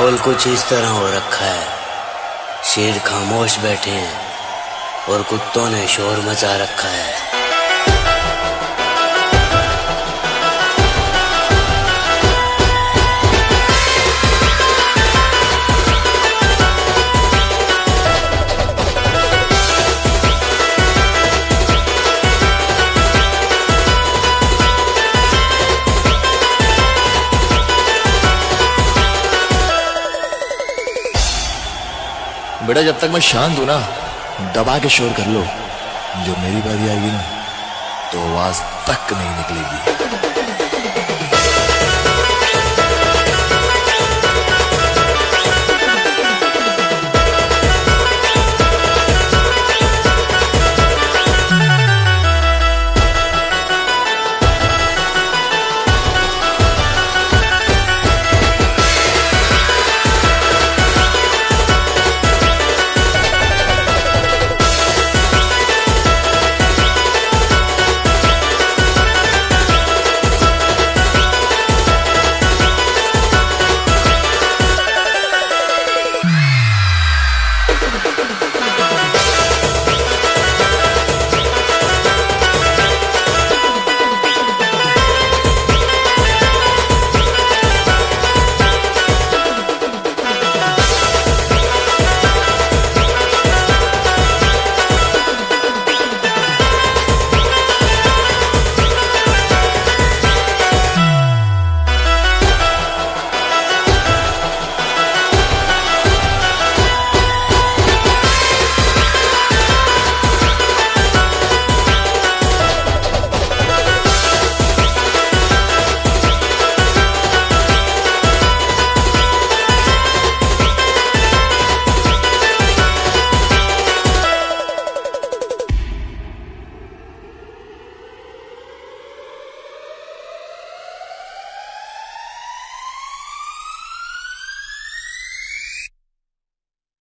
माहौल कुछ इस तरह हो रखा है। शेर खामोश बैठे हैं और कुत्तों ने शोर मचा रखा है। बेटा, जब तक मैं शांत हूँ ना, दबा के शोर कर लो। जो मेरी बारी आएगी ना तो आवाज़ तक नहीं निकलेगी।